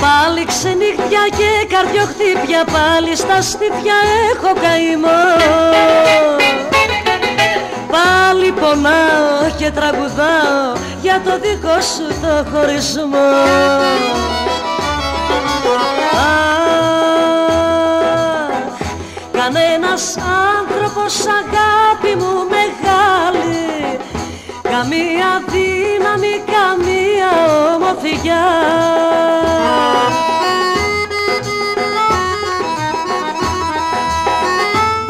Πάλι ξενύχτια και καρδιοχτύπια Πάλι στα στήθια έχω καημό. Πάλι πονάω και τραγουδάω Για το δικό σου το χωρισμό. Κανένας άνθρωπος αγάπη μου μεγάλη. Καμία δύναμη, καμία ομορφιά.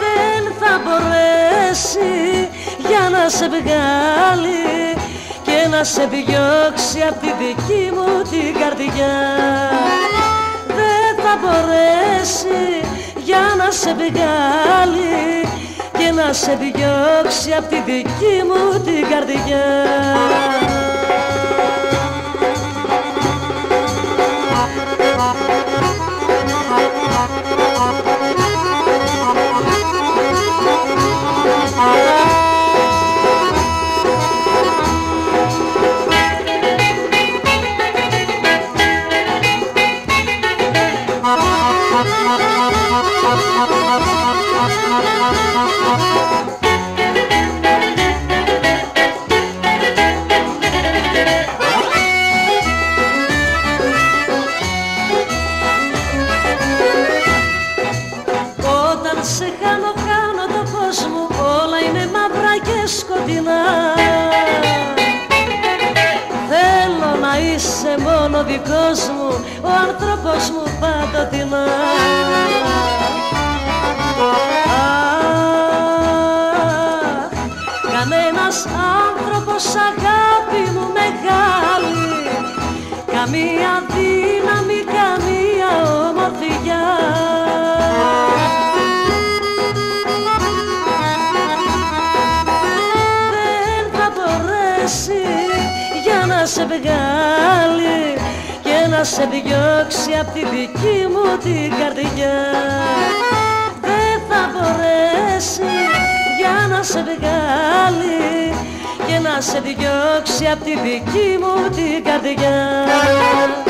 Δεν θα μπορέσει για να σε βγάλει και να σε διώξει από τη δική μου την καρδιά. Δεν θα μπορέσει για να σε βγάλει και να σε διώξει από τη δική μου την καρδιά δικός μου ο άνθρωπος μου παντοτινά Κανένας άνθρωπος αγάπη μου μεγάλη. Καμία δύναμη, καμία ομορφιά Δεν θα μπορέσει για να σε βγάλει και να σε διώξει από τη δική μου την καρδιά. Δεν θα μπορέσει για να σε βγάλει και να σε διώξει από τη δική μου την καρδιά